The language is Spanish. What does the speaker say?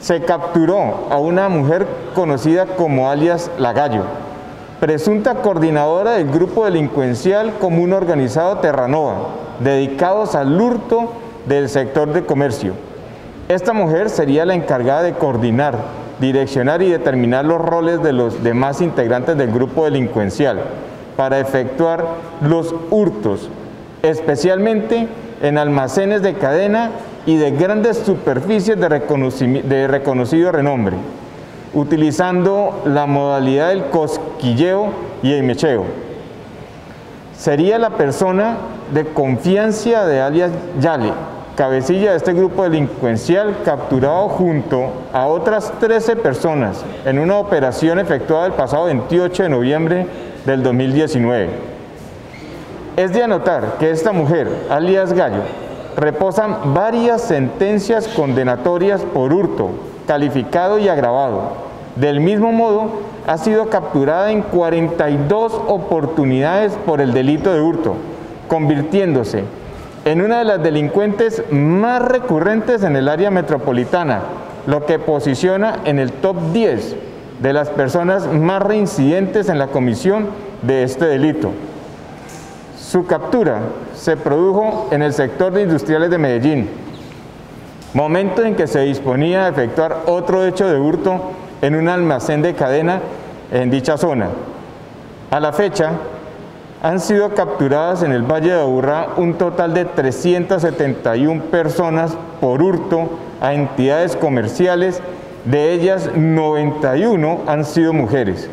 se capturó a una mujer conocida como alias Lagallo, presunta coordinadora del grupo delincuencial común organizado Terranova, dedicados al hurto del sector de comercio. Esta mujer sería la encargada de coordinar, direccionar y determinar los roles de los demás integrantes del grupo delincuencial para efectuar los hurtos, especialmente en almacenes de cadena y de grandes superficies de, reconocido renombre, utilizando la modalidad del cosquilleo y el mecheo. Sería la persona de confianza de alias Yale, cabecilla de este grupo delincuencial capturado junto a otras 13 personas en una operación efectuada el pasado 28 de noviembre del 2019. Es de anotar que esta mujer, alias Gallo, reposan varias sentencias condenatorias por hurto, calificado y agravado. Del mismo modo, ha sido capturada en 42 oportunidades por el delito de hurto, convirtiéndose en una de las delincuentes más recurrentes en el área metropolitana, lo que posiciona en el top 10 de las personas más reincidentes en la comisión de este delito. Su captura se produjo en el sector de industriales de Medellín, momento en que se disponía a efectuar otro hecho de hurto en un almacén de cadena en dicha zona. A la fecha, han sido capturadas en el Valle de Aburrá un total de 371 personas por hurto a entidades comerciales, de ellas 91 han sido mujeres.